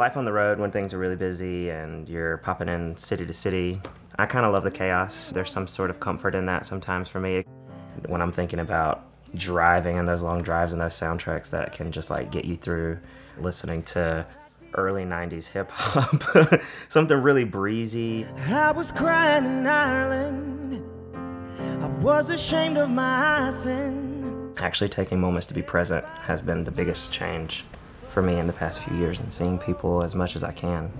life on the road when things are really busy and you're popping in city to city. I kind of love the chaos. There's some sort of comfort in that sometimes for me. When I'm thinking about driving and those long drives and those soundtracks that can just like get you through listening to early 90s hip hop. Something really breezy. I was crying in Ireland. I was ashamed of my sin. Actually, taking moments to be present has been the biggest change for me in the past few years and seeing people as much as I can.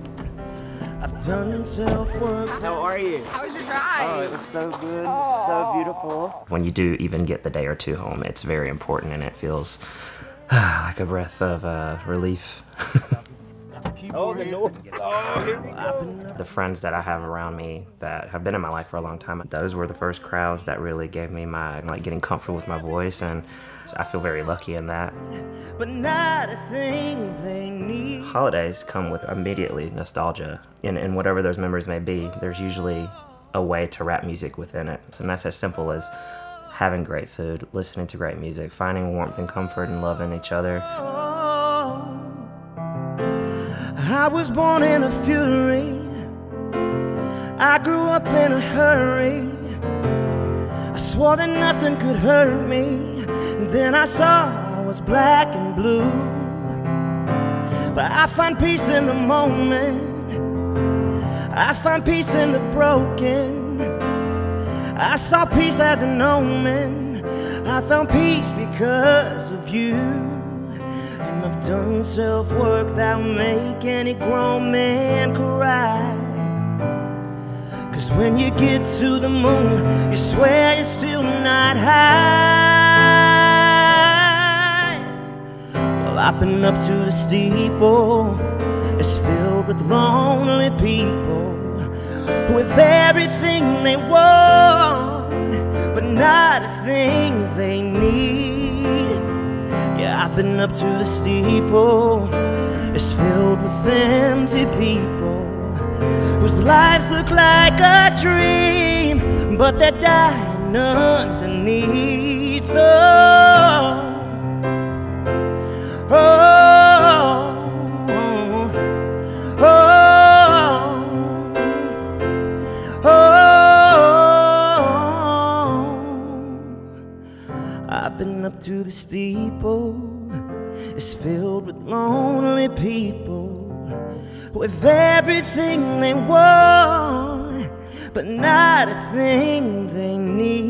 I've done self work. How are you? How was your drive? Oh, it was so good. So beautiful. When you do even get the day or two home, it's very important and it feels like a breath of uh, relief. Oh, the north. Oh, here we go. the friends that I have around me that have been in my life for a long time, those were the first crowds that really gave me my like getting comfortable with my voice, and I feel very lucky in that. But not a thing they need. Holidays come with immediately nostalgia, and, and whatever those memories may be, there's usually a way to wrap music within it, and that's as simple as having great food, listening to great music, finding warmth and comfort, and loving each other. I was born in a fury. I grew up in a hurry. I swore that nothing could hurt me. And then I saw I was black and blue. But I find peace in the moment. I find peace in the broken. I saw peace as an omen. I found peace because of you. And I've done self work that'll make any grown man cry. Cause when you get to the moon, you swear you're still not high. Well, I've been up to the steeple, it's filled with lonely people with everything they want, but not a thing they need. Been up to the steeple. It's filled with empty people whose lives look like a dream, but they're dying underneath. Oh, Oh, oh, oh. oh. I've been up to the steeple. It's filled with lonely people with everything they want, but not a thing they need.